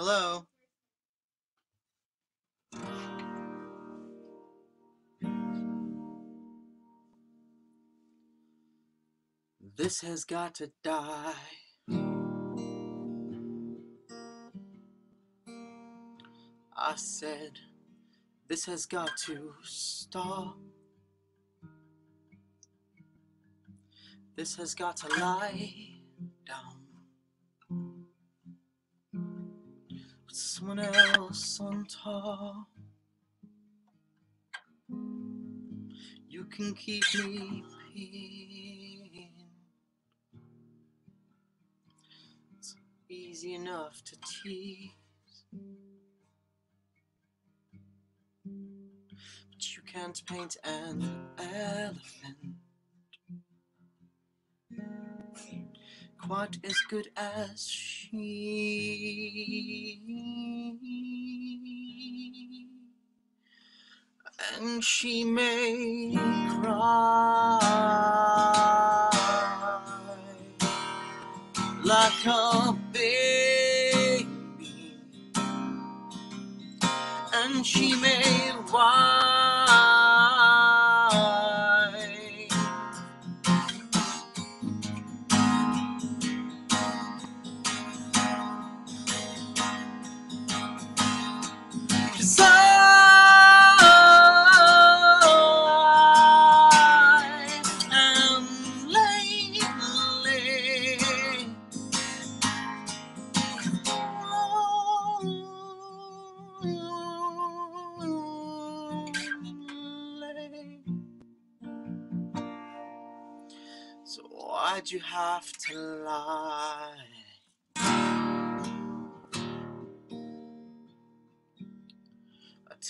Hello? This has got to die. I said, this has got to stop. This has got to lie down. Someone else on top. You can keep me peeing. It's easy enough to tease. But you can't paint an elephant quite as good as she. And she may cry like a baby, and she may whine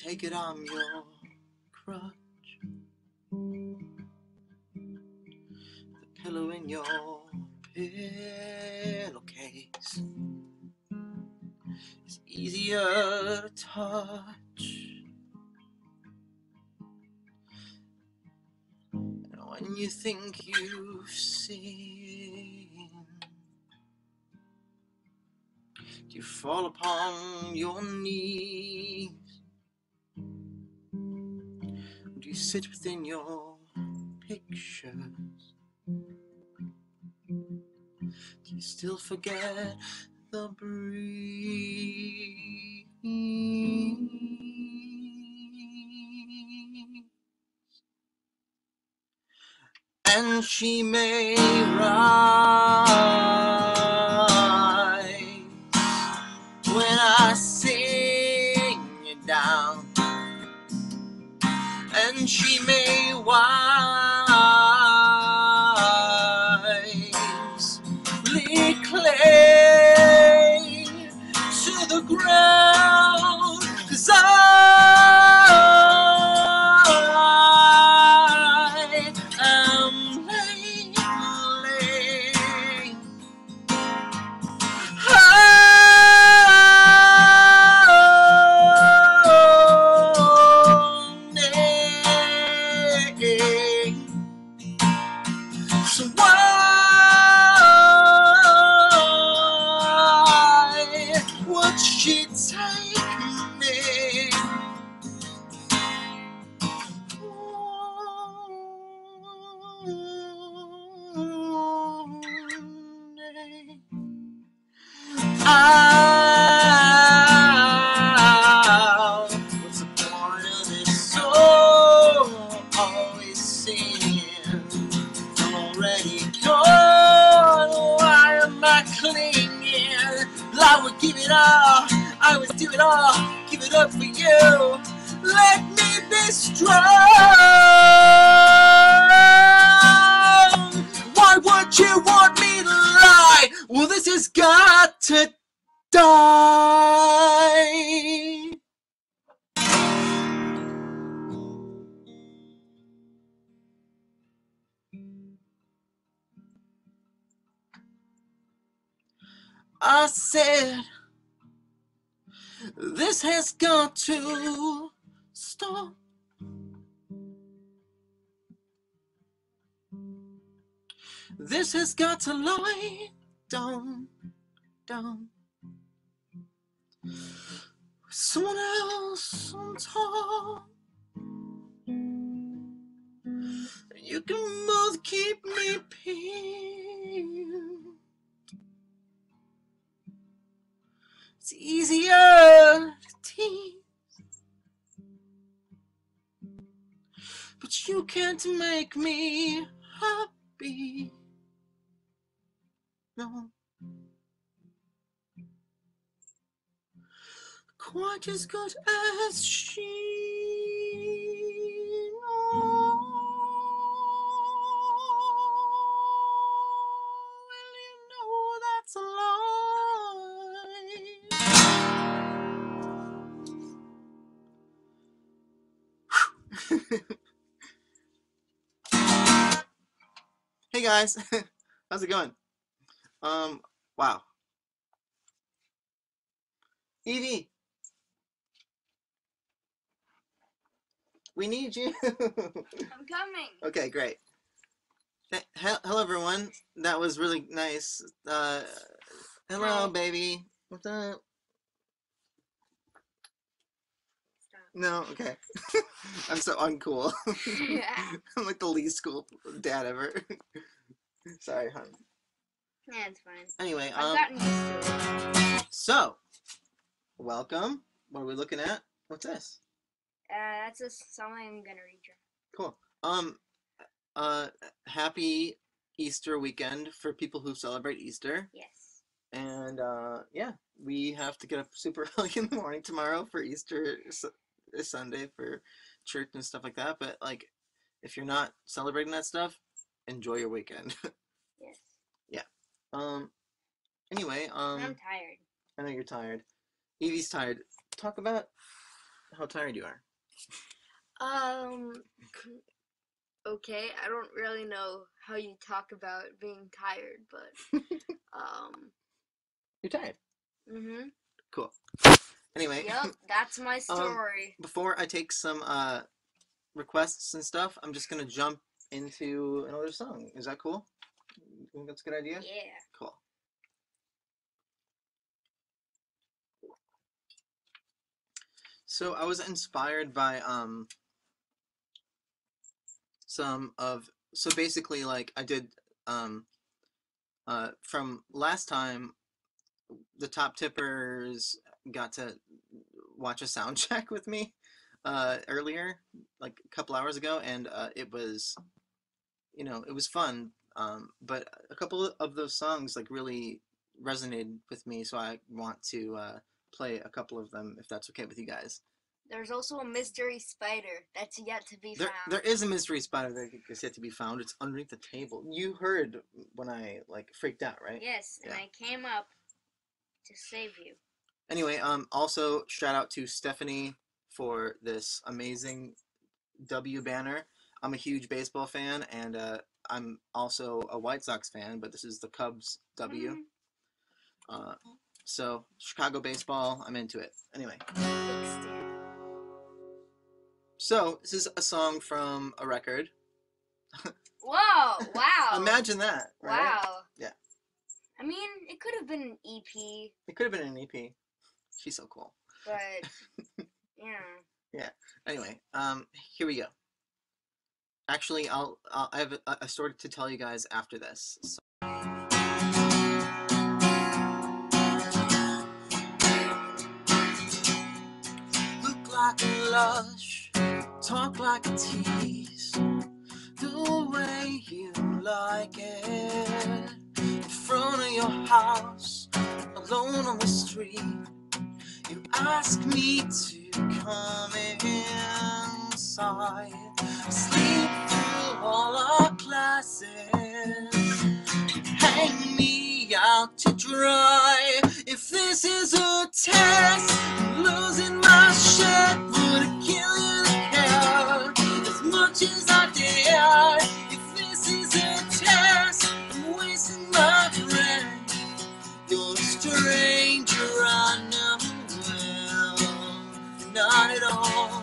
take it I'm your crutch. The pillow in your pillowcase is easier to touch. And when you think you've seen, you fall upon your knees. Sit within your pictures? Do you still forget the breeze? And she may rise when I she may wisely I said, this has got to stop. This has got to lie down, down. someone else on top. You can both keep me pinned. It's easier to tease. But you can't make me happy. No. Quite as good as she. Guys, how's it going? Um, wow. Evie, we need you. I'm coming. okay, great. Hello, everyone. That was really nice. Uh, hello, Hi. baby. What's up? Stop. No, okay. I'm so uncool. yeah, I'm like the least cool dad ever. Sorry, hon. it's fine. Anyway, I've um, gotten used to it. so welcome. What are we looking at? What's this? Uh, that's a song I'm gonna read you. Cool. Um, uh, happy Easter weekend for people who celebrate Easter. Yes. And uh, yeah, we have to get up super early in the morning tomorrow for Easter S- uh, Sunday for church and stuff like that. But like, if you're not celebrating that stuff, enjoy your weekend. Yes. Yeah. Um. Anyway, um, I'm tired. I know you're tired. Evie's tired. Talk about how tired you are. Um. Okay, I don't really know how you talk about being tired, but um. You're tired. Mhm. Cool. Anyway, Yep, that's my Um, story. before I take some uh requests and stuff, I'm just gonna jump into another song. Is that cool? You think that's a good idea? Yeah. Cool. So I was inspired by um some of so basically like I did um uh from last time the top tippers got to watch a sound check with me uh earlier like a couple hours ago and uh it was you know it was fun um but a couple of those songs like really resonated with me so I want to uh play a couple of them if that's okay with you guys. There's also a mystery spider that's yet to be There, found. there is a mystery spider that is yet to be found. It's underneath the table. You heard when I like freaked out, right? Yes, and I came up to save you. Anyway, um, also shout out to Stephanie for this amazing W banner. I'm a huge baseball fan, and uh, I'm also a White Sox fan, but this is the Cubs W. Mhm. Uh, so Chicago baseball, I'm into it. Anyway, so this is a song from a record. Whoa! Wow! Imagine that, right? Wow. Yeah. I mean, it could have been an EP, It could have been an EP. She's so cool. but yeah. yeah. Anyway, um, here we go. Actually, I'll, I'll I have a, story to tell you guys after this. So- Look like a lush, talk like a tease, the way you like it. In front of your house, alone on the street. You ask me to come inside, sleep through all our classes, hang me out to dry. If this is a test, losing my shit would kill you care as much as I dare. If this is a test, I'm wasting my breath. You're a stranger I know well, not at all.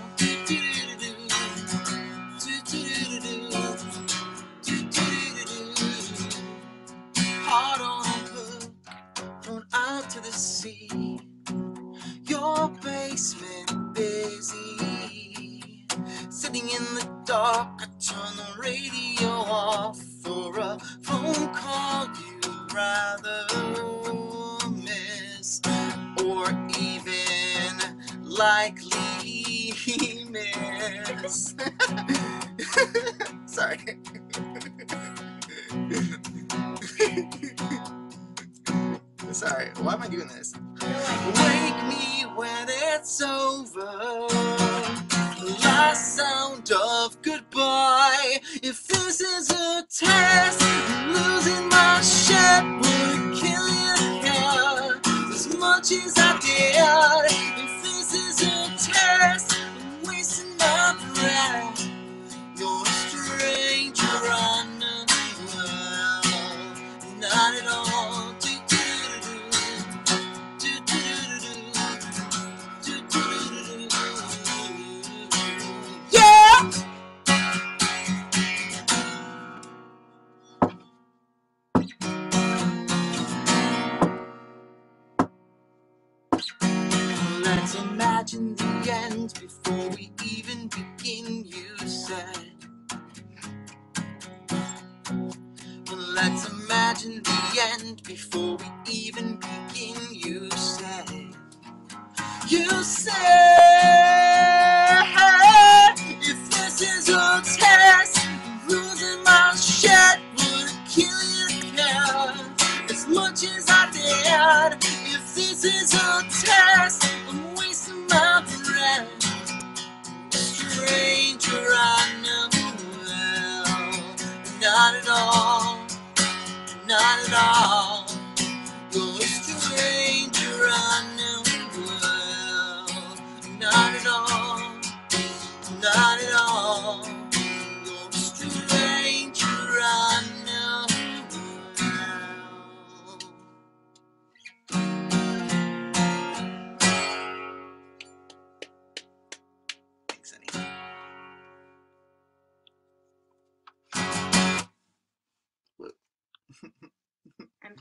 dark, I turn the radio off for a phone call you'd rather miss, or even likely miss. Sorry. Sorry, why am I doing this? Wake me when it's over. Last sound of goodbye. If this is a test, losing my shit would kill you. As much as I did. If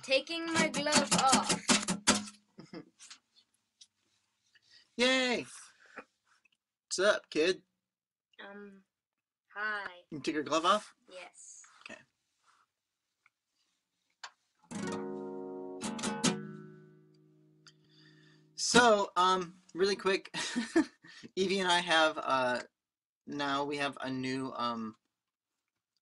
taking my glove off. Yay! What's up, kid? Um, hi. You take your glove off? Yes. Okay. So, um, really quick, Evie and I have uh now we have a new um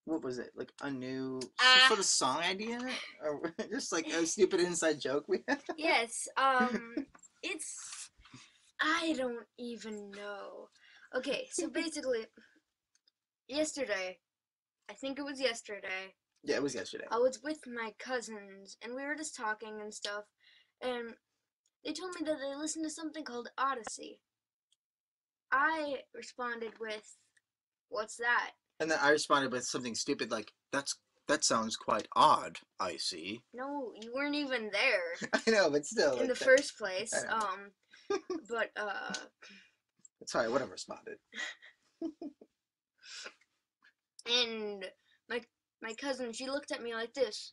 what was it? Like a new Ah. sort of song idea? Or just like a stupid inside joke we have? Yes. Um, it's. I don't even know. Okay, so basically, yesterday, I think it was yesterday, Yeah, it was yesterday. I was with my cousins and we were just talking and stuff, and they told me that they listened to something called Odyssey. I responded with, "What's that?" And then I responded with something stupid like, That's that sounds quite odd, I see. No, you weren't even there I know, but still in like the that- first place. Um, but uh, Sorry, I would have responded. and my my cousin, she looked at me like this,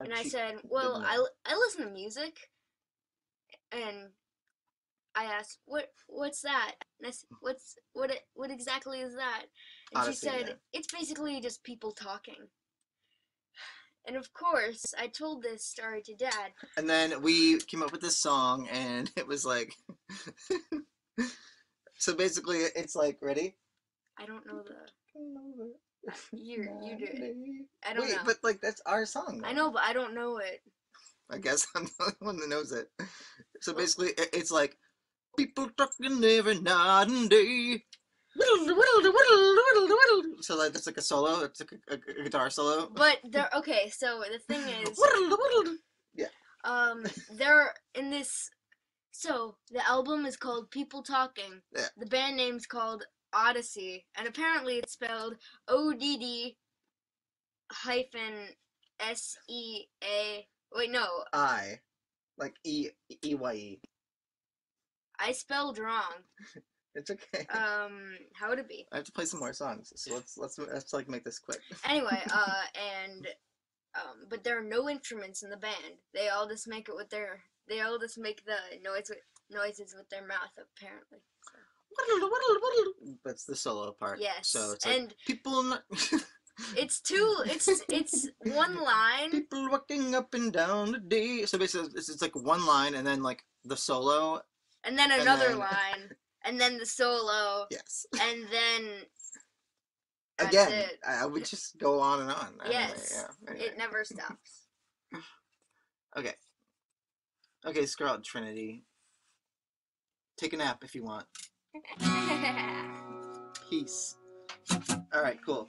Like, and I said, "Well, I, I listen to music." And I asked, "What what's that?" And I said, "What's what what exactly is that?" And Odyssey, she said, yeah. "It's basically just people talking." And of course, I told this story to Dad. And then we came up with this song, and it was like. so basically, it's like, ready? I don't know the you you do it. I don't Wait, know. but like that's our song. I know, but I don't know it. I guess I'm the only one that knows it. So basically, it's like people talking every night and day. So like that's like a solo. It's like a, a- a guitar solo. But there. Okay, so the thing is, yeah. um, they're in this. So the album is called People Talking. Yeah. The band name's called Odyssey, and apparently it's spelled O D D hyphen S E A. Wait, no, I, like E E Y E. I spelled wrong. It's okay. Um, how would it be? I have to play some more songs, so let's let's let's like make this quick. Anyway, uh, and um, but there are no instruments in the band. They all just make it with their. They all just make the noise with noises with their mouth, apparently. So. That's the solo part. Yes, So it's like and people. Not... It's two. It's it's one line. People walking up and down the day. So basically, it's, it's like one line and then like the solo. And then And another then- line, and then the solo, Yes. and then Again. I, would just go on and on. Anyway, Yes, Yeah. anyway. it never stops. Okay. Okay, Scarlet Trinity. Take a nap if you want. Peace. Alright, cool.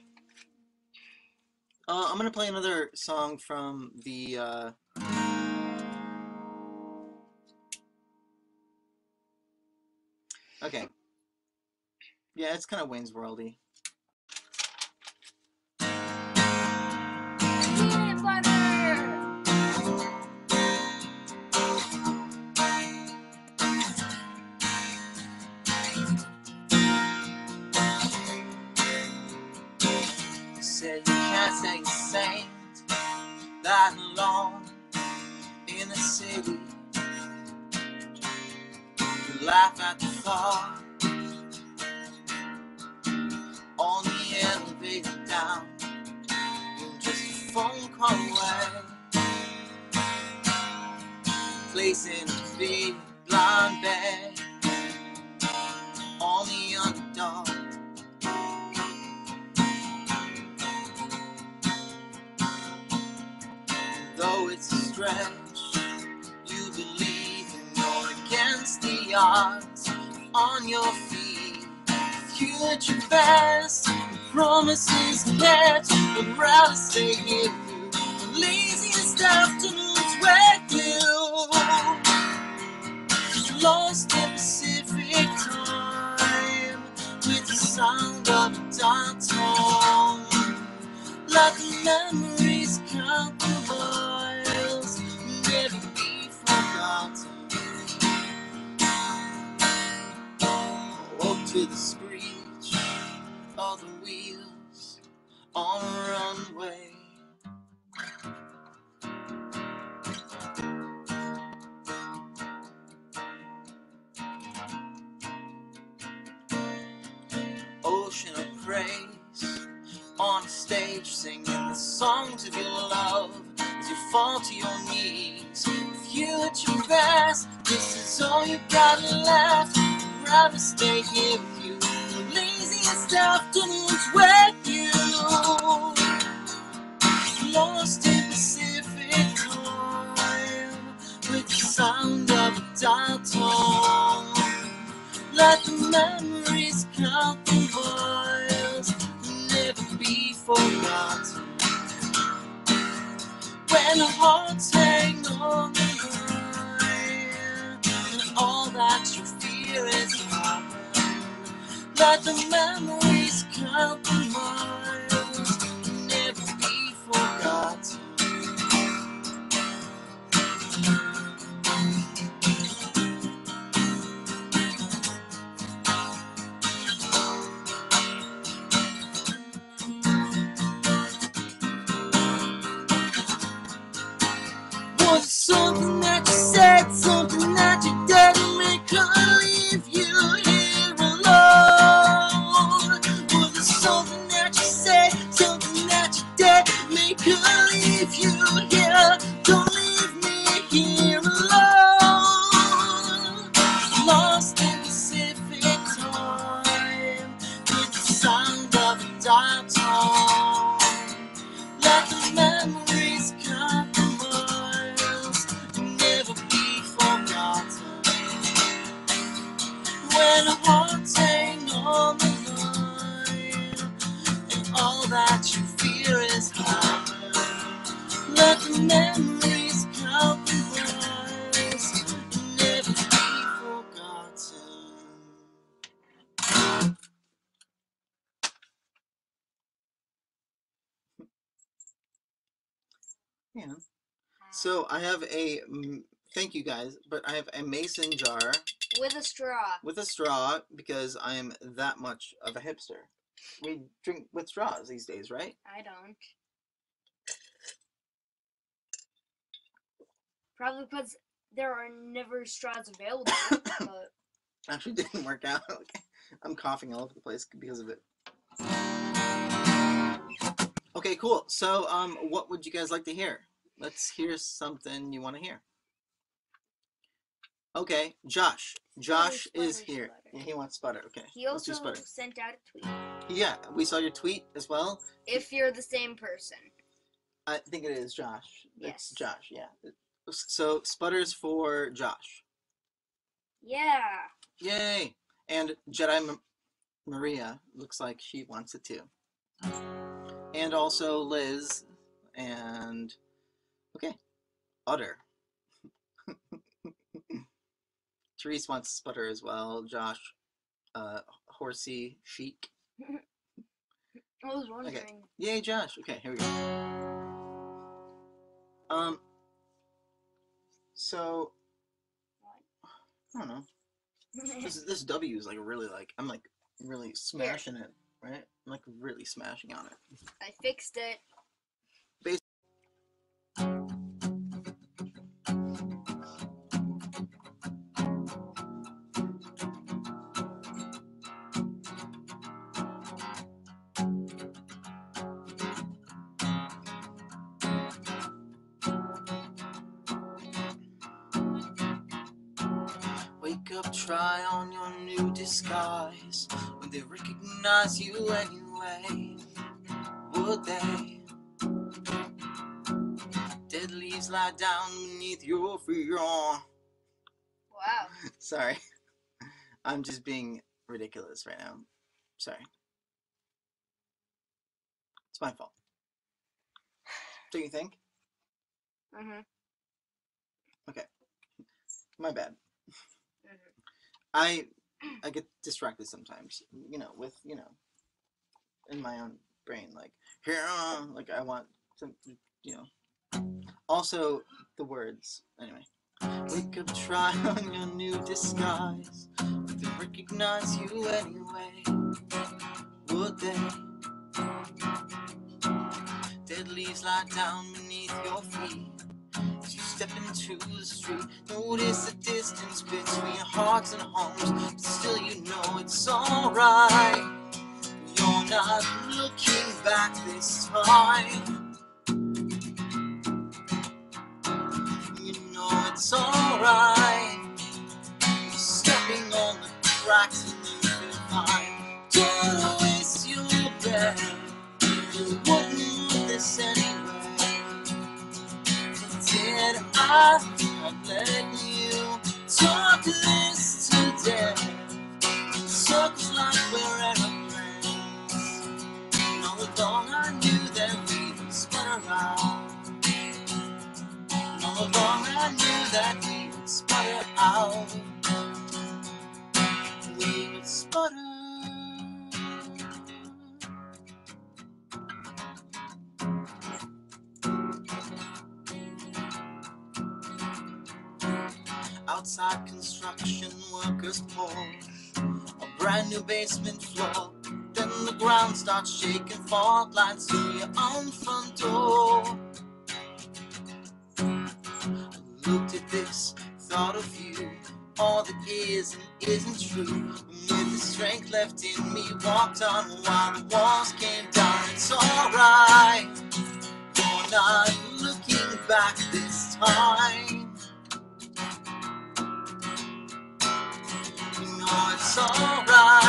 Uh, I'm gonna play another song from the, uh... Okay. Yeah, it's kind of Wayne's Worldy. Said you can't stay that long in the city. Laugh at the thought on the elevator down. Just a phone call away. Placing a big blind bag on the underdog. Though it's a stretch, odds. On your feet, your best. Promises kept, but rather stay here. The laziest afternoons with you. Lost in Pacific time with the sound of a dial tone. Like the memories I'd stay here with you. The laziest afternoons with you. Lost in Pacific time with the sound of a dial. Let the memories count the miles never be forgotten. When the hearts hang on the line, and all that you fear is. Let the memories count the miles, never be forgotten. So I have a thank you guys, but I have a mason jar With a straw. with a straw because I am that much of a hipster. We drink with straws these days, right? I don't. Probably because there are never straws available. but Actually, didn't work out. Okay. I'm coughing all over the place because of it. Okay, cool. So, um, what would you guys like to hear? Let's hear something you want to hear. Okay, Josh. Josh is here. Yeah, he wants sputter. Okay. He also sent out a tweet. Yeah, we saw your tweet as well. If you're the same person. I think it is Josh. It's Yes. Josh. Yeah. So sputters for Josh. Yeah. Yay! And Jedi M- Maria looks like she wants it too. And also Liz and okay, Utter. Therese wants sputter as well. Josh, uh, Horsey, Chic. I was wondering. Yay, Josh. Okay, here we go. Um. So I don't know. This this W is like really like I'm like really smashing it, right? I'm like really smashing on it. I fixed it. Disguise. Would they recognize you anyway? Would they? Dead leaves lie down beneath your feet. Wow. Sorry. I'm just being ridiculous right now. Sorry. It's my fault. Don't you think? Mm-hmm. Okay. My bad. Mhm. I I get distracted sometimes, you know, with you know, in my own brain, like here, uh, like I want to, you know. Also, the words. Anyway, wake up, try on your new disguise. Would they recognize you anyway? Would they? Dead leaves lie down beneath your feet. Step into the street, notice the distance between hearts and homes. But still, you know it's alright. You're not looking back this time. You know it's alright. Did I have let you talk this to death? Circles like we're aeroplanes. No long I knew that we would spin around. No long I knew that we would out. New basement floor. Then the ground starts shaking, fault lines to your own front door. I looked at this, thought of you, all that is and isn't true. With the strength left in me, walked on while the walls came down. It's alright, you're not looking back this time. You know it's alright.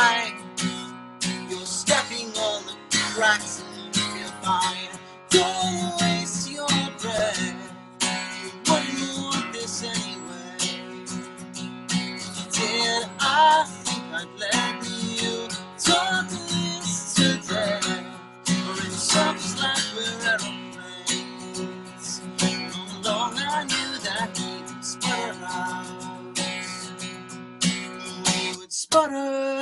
And you feel fine. Don't waste your breath. You wouldn't want this anyway. Did I think I'd let you talk this to death? Or in circles like we're aeroplanes. No longer knew that we could sputter out. We would sputter.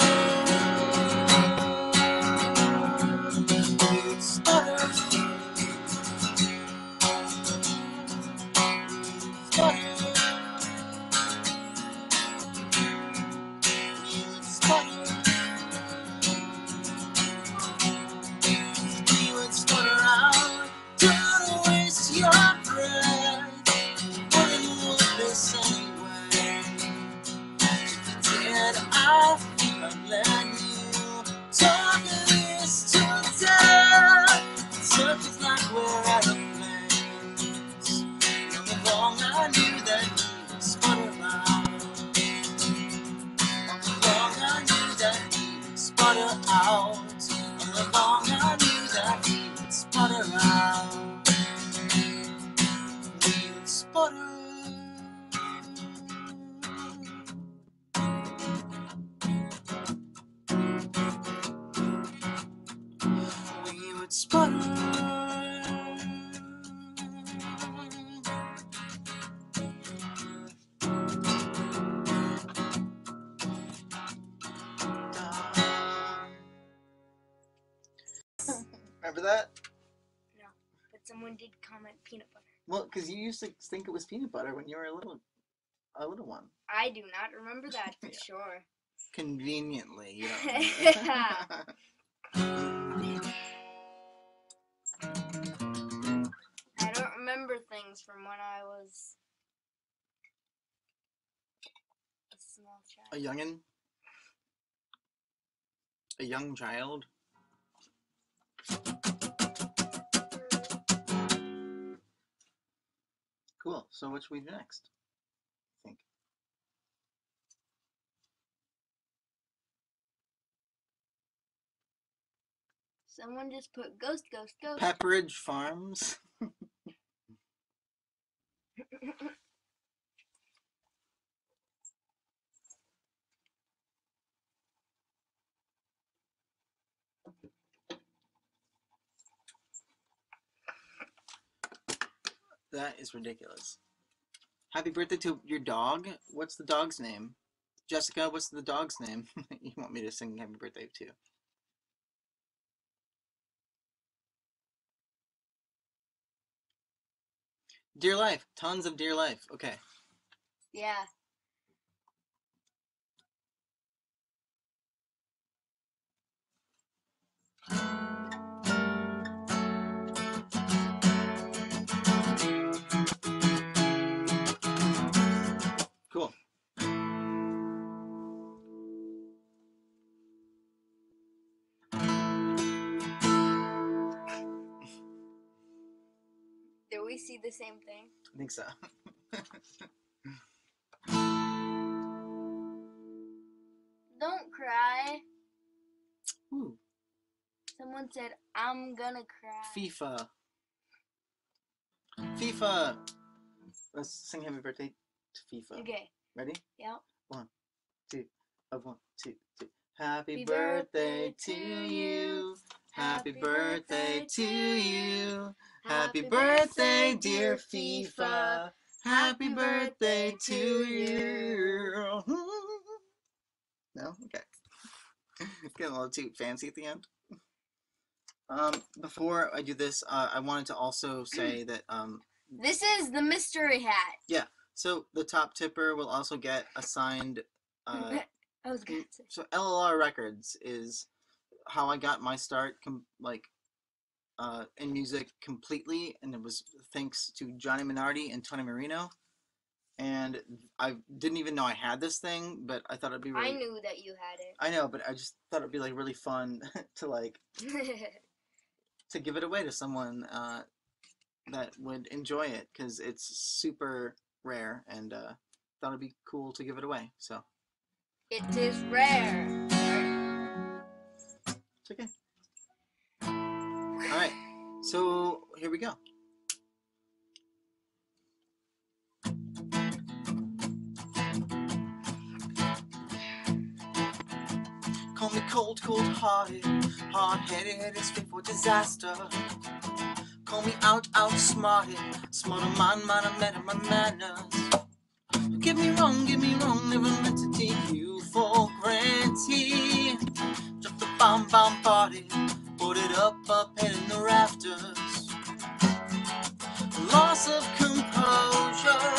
You used to think it was peanut butter when you were a little, a little one. I do not remember that for Yeah. sure. Conveniently, you I don't remember things from when I was a small a youngin, a young child. Cool. So what should we do next? I think. Someone just put ghost, ghost, ghost. Pepperidge Farms. That is ridiculous. Happy birthday to your dog. What's the dog's name? Jessica, what's the dog's name? you want me to sing happy birthday to? Dear Life. Tons of Dear Life. Okay. yeah. Same thing? I think so. Don't cry. Ooh, Someone said, I'm gonna cry. FIFA. FIFA. Let's sing happy birthday to FIFA. Okay. Ready? Yep. A one, two, oh, three. Happy Happy birthday birthday to you. Happy birthday to you. Happy birthday, dear FIFA. Happy birthday to you. No? Okay. Getting a little too fancy at the end. Um, before I do this, uh, I wanted to also say that um, This is the mystery hat. Yeah. So the top tipper will also get assigned. Uh, I was gonna say. so LLR Records is how I got my start, com- like uh, in music completely, and it was thanks to Johnny Minardi and Tony Marino. And I didn't even know I had this thing, but I thought it'd be really. I knew that you had it. I know, but I just thought it'd be like really fun to like to give it away to someone uh, that would enjoy it because it's super rare, and uh, thought it'd be cool to give it away. So it is rare. it's okay. So here we go. Call me cold, cold hearted, hard headed, it's fit for disaster. Call me out, outsmarted, smarter mind, mind, I'm of my manners. Get me wrong, get me wrong, never meant to take you for granted. Drop the bomb, bomb party, put it up, up, the rafters. Loss of composure,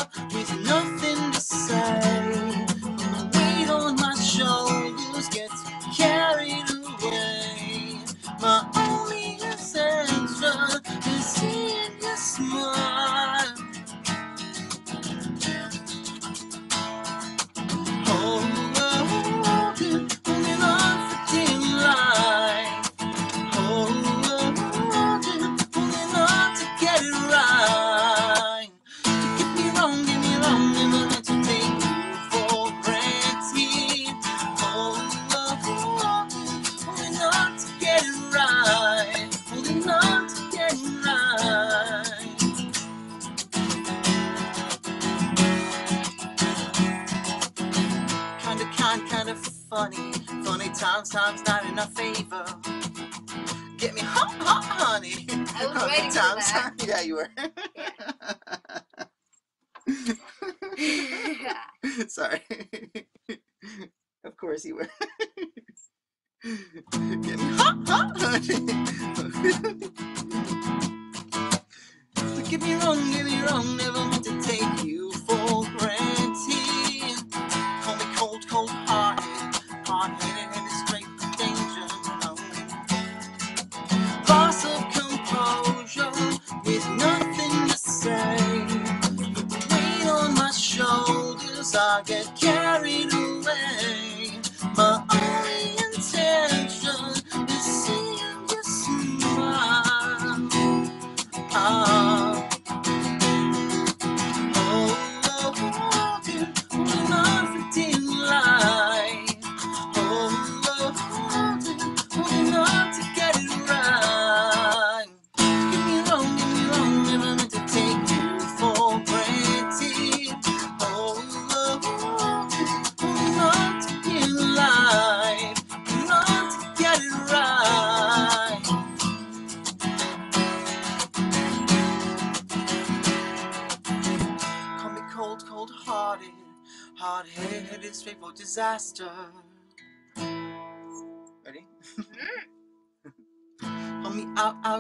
Get me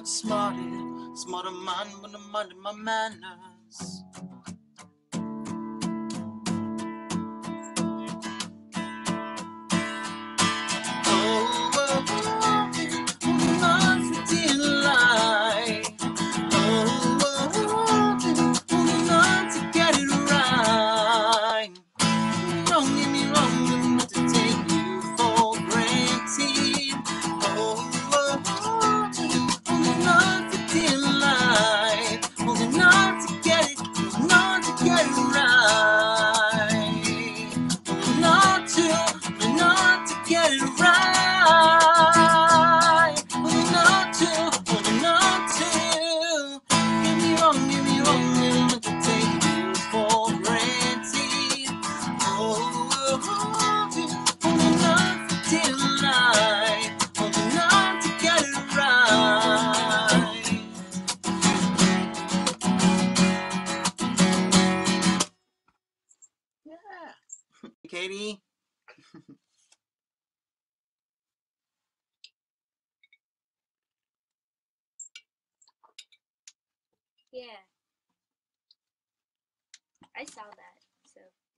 outsmarted, smarter mind, but I'm minding my manners.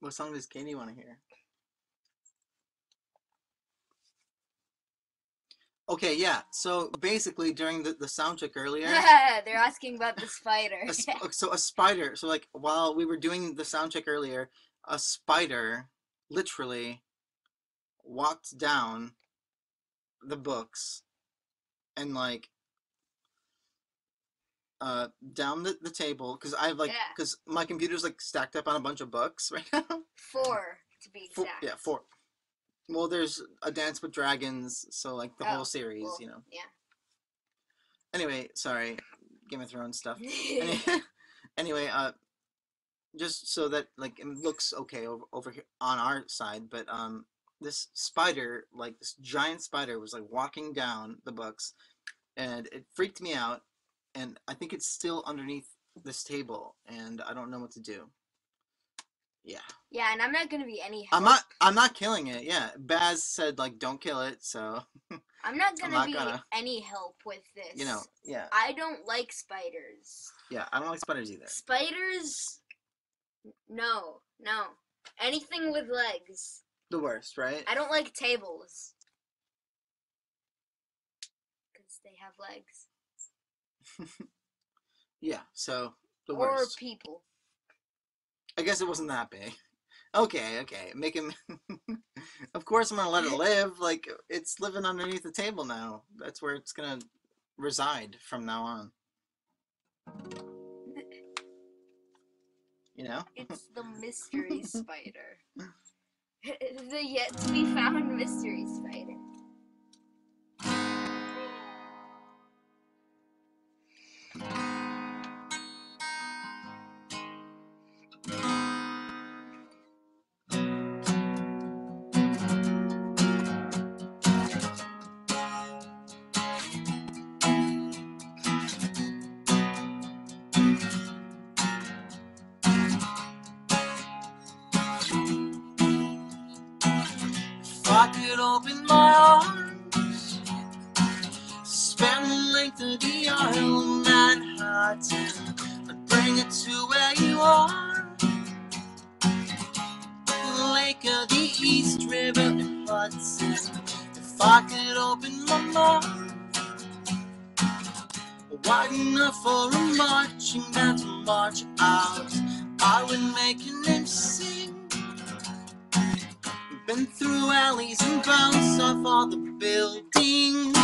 What song does Katie want to hear? Okay, yeah. So basically, during the, the soundtrack earlier, they're asking about the spider. a sp- so a spider. So like while we were doing the soundcheck earlier, a spider literally walked down the books and like uh down the, the table because I have like Yeah. because my computer's like stacked up on a bunch of books right now. Four to be Four, exact. yeah, four. Well, there's a Dance with Dragons, so like the Oh, whole series, Well, you know. Yeah. Anyway, sorry, Game of Thrones stuff. Any- anyway, uh, just so that like it looks okay over, over here on our side, but um, this spider, like this giant spider, was like walking down the books, and it freaked me out, and I think it's still underneath this table, and I don't know what to do. Yeah, yeah, and I'm not gonna be any help. I'm not. I'm not killing it. Yeah, Baz said like don't kill it, so I'm not I'm gonna not be gonna. any help with this. you know. Yeah, I don't like spiders. yeah. I don't like spiders either. Spiders. No, no. Anything with legs. The worst, right? I don't like tables. Because they have legs. Yeah. So the or worst. people. I guess it wasn't that big. Okay, okay. Make him. of course, I'm gonna let it live. Like it's living underneath the table now. That's where it's gonna reside from now on. You know. It's the mystery spider. the yet to be found mystery spider. My arms, span the length of the of Manhattan, I'd bring it to where you are. The lake of the East River and Hudson. If I could open my mouth wide enough for a marching band to march out, I would make an. Been through alleys and bounce off all the buildings.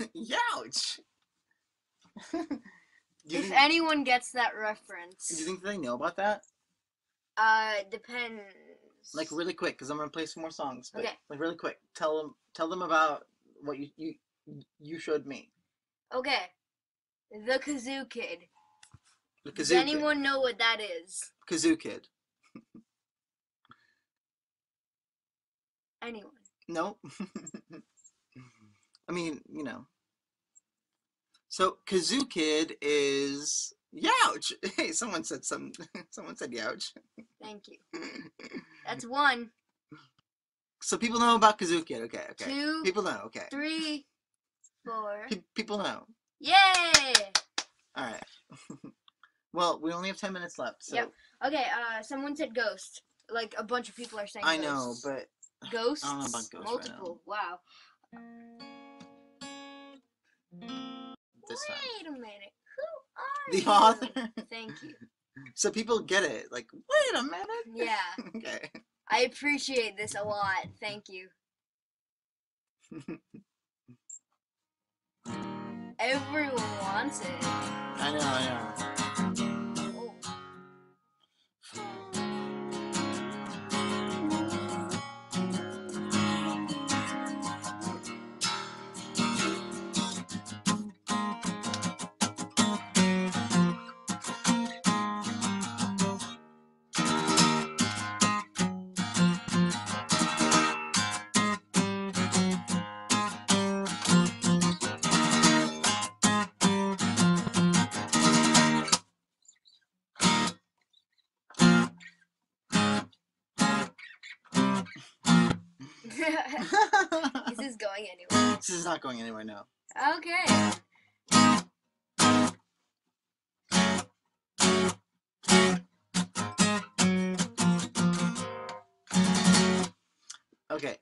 Youch. Youch! you If think, anyone gets that reference. do you think they know about that? uh, depends. Like really quick, because I'm gonna play some more songs. But Okay. Like really quick. Tell them. Tell them about what you you you showed me. Okay. The Kazoo Kid. The Does kazoo kid. anyone know what that is? Kazoo kid. Anyone? No. I mean, you know. So Kazoo Kid is Youch. Hey, someone said some. Someone said Youch. Thank you. That's one, so people know about Kazoo Kid. Okay, okay. two, People know. Okay. three, four. Pe- people know. Yay! All right. well, we only have ten minutes left. So Yep. Okay, uh, someone said ghost. Like a bunch of people are saying I know, but Ghosts? I don't know about ghosts right. Multiple. Wow. This time. Wait a minute. Who are The you? author. Thank you. so people get it. Like, wait a minute. Yeah. okay. I appreciate this a lot. Thank you. Everyone wants it. I know. I know. This is not going anywhere now. Okay. Okay.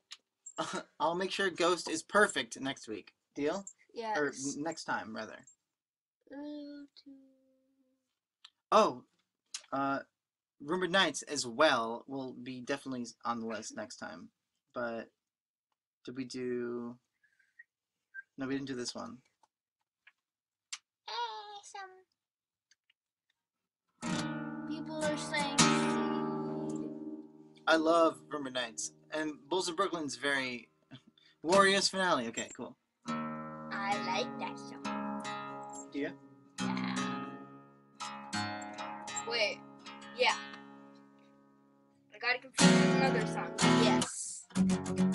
I'll make sure Ghost is perfect next week. Deal? Yeah. Or next time, rather. Oh, uh, Rumored Knights as well will be definitely on the list next time. But did we do no, we didn't do this one. Eh, some people are saying. I love Rumor Nights, and Bulls of Brooklyn's very Warriors finale. Okay, cool. I like that song. Do you? Yeah. Wait. Yeah. I got it confused with another song. Yes.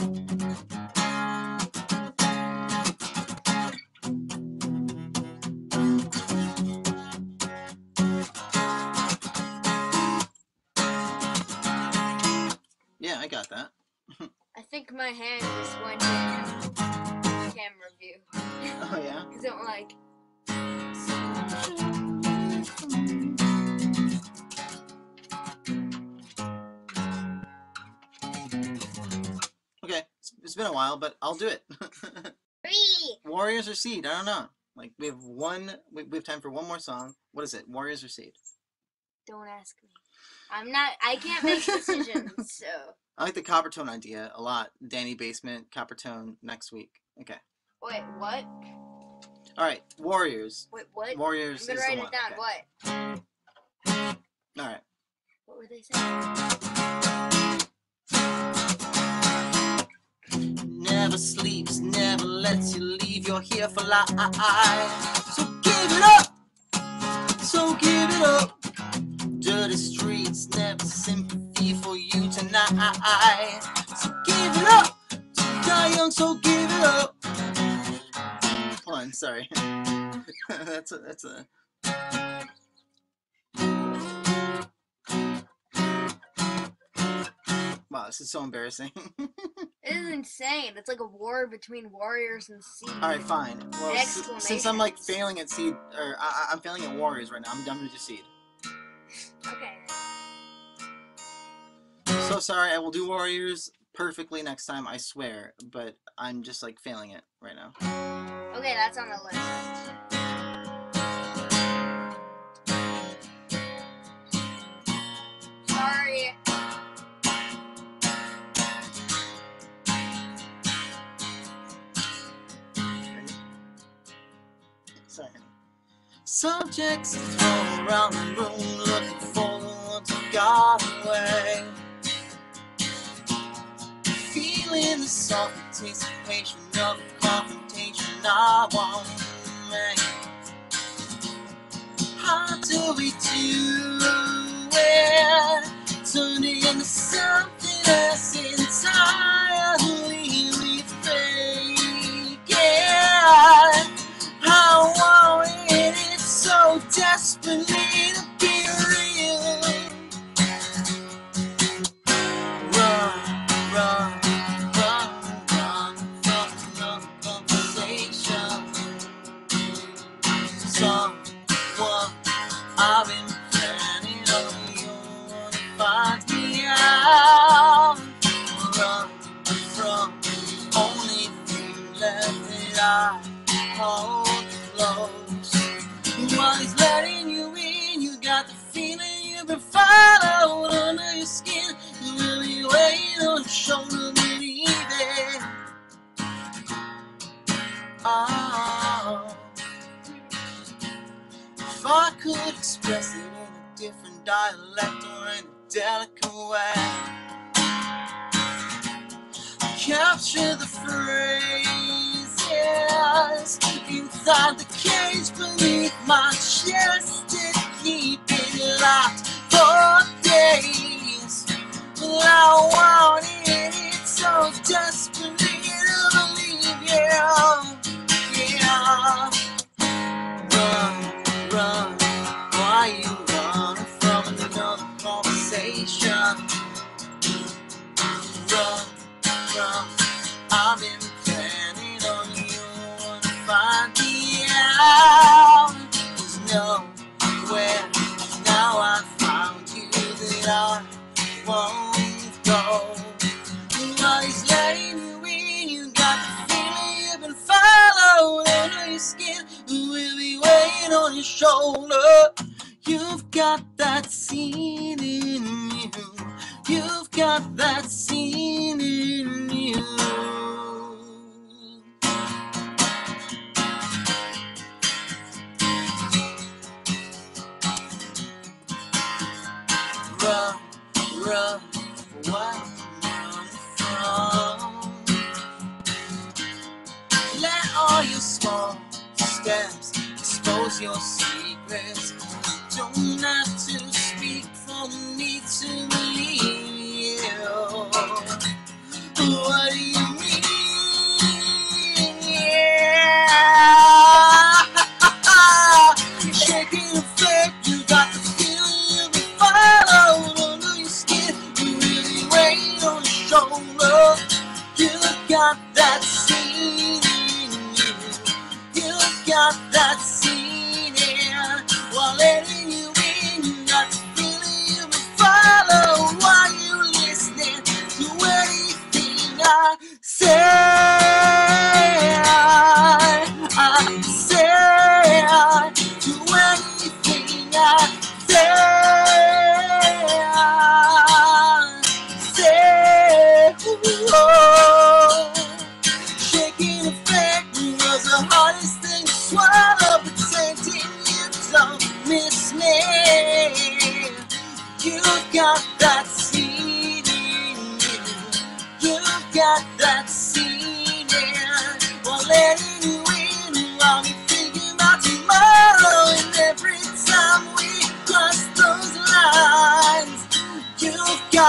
While, but I'll do it. Three! Warriors or Seed? I don't know. Like we have one. We, we have time for one more song. What is it? Warriors or Seed? Don't ask me. I'm not. I can't make decisions, so. I like the copper tone idea a lot. Danny Basement, copper tone next week. Okay. Wait, what? All right. Warriors. Wait, what? Warriors I'm gonna write it down. okay. What? All right. What were they saying? Never sleeps, never lets you leave. You're here for life. So give it up. So give it up. Dirty streets, never sympathy for you tonight. So give it up. Die young, so give it up. Hold on, sorry. that's a that's a. Wow, this is so embarrassing. It is insane. It's like a war between warriors and seed. All right, fine. Well, s- since I'm like failing at seed, or I, I'm failing at warriors right now, I'm done with the seed. Okay. So sorry. I will do warriors perfectly next time. I swear. But I'm just like failing it right now. Okay, that's on the list. Subjects thrown around the room looking for the ones who got away. Feeling the soft anticipation of the confrontation I won't make. How do we do it? Turn it into something else entirely left that I hold close. You've been followed under your skin. You really waiting on the shoulder, believe it. Oh. If I could express it in a different dialect or in a delicate way, capture the phrases inside the cage beneath my chest and keep it locked days. I wanted it so desperately to believe you. Yeah. Run, run, why you run from another conversation? Run, run, I've been planning on you wanna find me out. On your shoulder. You've got that scene in you. You've got that scene in you. Run, run, espacios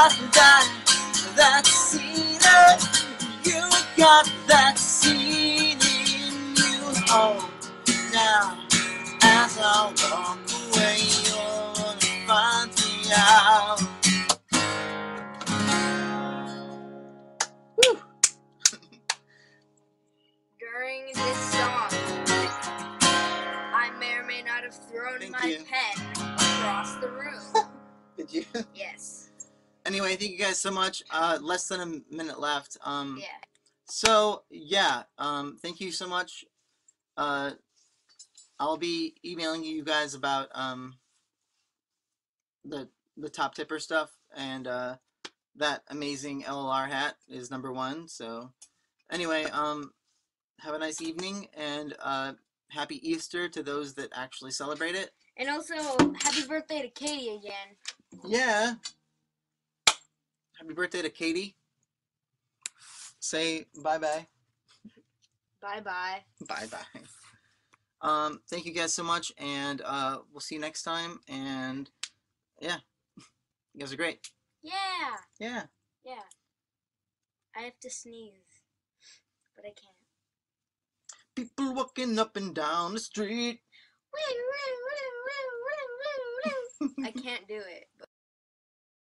got that, that seed. You got that seed in you. Oh, now as I walk away, you're gonna find me out. During this song, I may or may not have thrown Thank my you. pen across the room. Did you? yes. Anyway, thank you guys so much. Uh, less than a minute left. Um, Yeah. So yeah, um, thank you so much. Uh, I'll be emailing you guys about um, the the top tipper stuff and uh, that amazing LLR hat is number one. So anyway, um, have a nice evening and uh, happy Easter to those that actually celebrate it. And also, happy birthday to Katie again. Yeah. Happy birthday to Katie. Say bye bye. Bye bye. Bye bye. Um, thank you guys so much, and uh, we'll see you next time. And yeah, you guys are great. Yeah. Yeah. Yeah. I have to sneeze, but I can't. People walking up and down the street. I can't do it